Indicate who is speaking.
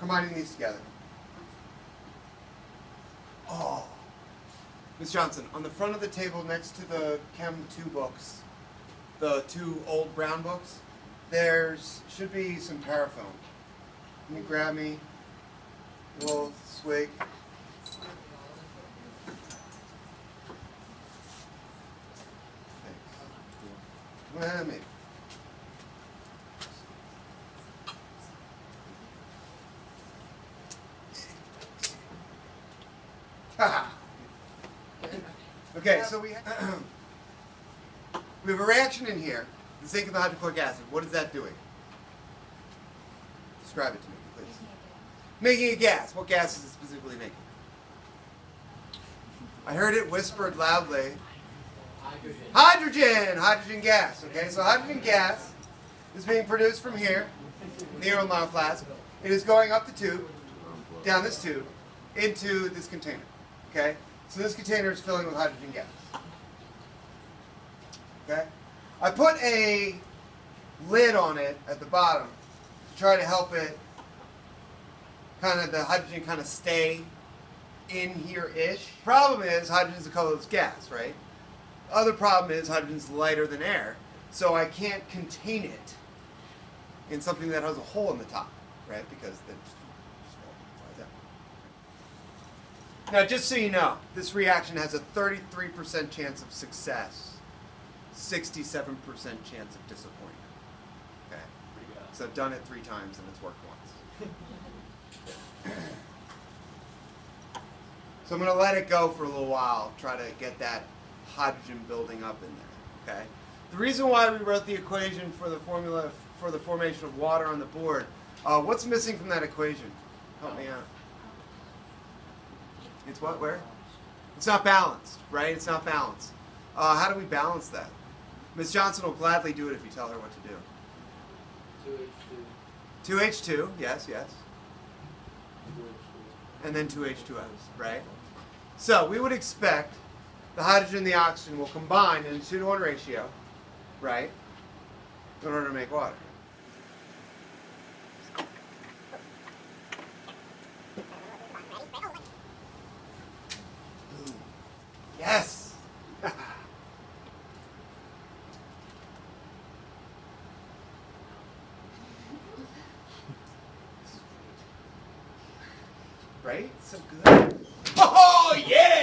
Speaker 1: combining these together. Oh. Miss Johnson, on the front of the table next to the Chem 2 books, the two old brown books, there's should be some paraffin. Can you grab me a little swig? Thanks. Well, maybe. okay, so we we have a reaction in here. The zinc and the hydrochloric acid. What is that doing? Describe it to me, please. Making a gas. What gas is it specifically making? I heard it whispered loudly.
Speaker 2: Hydrogen.
Speaker 1: Hydrogen! Hydrogen gas. Okay, so hydrogen gas is being produced from here, the aerolite flask. It is going up the tube, down this tube, into this container. Okay? So this container is filling with hydrogen gas. Okay? I put a lid on it at the bottom to try to help it kind of the hydrogen kind of stay in here ish. Problem is hydrogen hydrogen's a colorless gas, right? Other problem is hydrogen's lighter than air, so I can't contain it in something that has a hole in the top, right? Because then it just flies out. Now, just so you know, this reaction has a 33% chance of success, 67% chance of disappointment. Okay,
Speaker 2: Pretty good.
Speaker 1: so I've done it three times and it's worked once. So I'm going to let it go for a little while, try to get that hydrogen building up in there. Okay. The reason why we wrote the equation for the formula for the formation of water on the board, uh, what's missing from that equation? Help me out. It's what? Where? It's not balanced, right? It's not balanced. Uh, how do we balance that? Ms. Johnson will gladly do it if you tell her what to do.
Speaker 2: Two H two.
Speaker 1: 2H2, yes, yes.
Speaker 2: Two H
Speaker 1: and then two H2Os, right? So we would expect the hydrogen and the oxygen will combine in a 2 to 1 ratio, right? In order to make water. Yes! right? So good. Oh, yeah!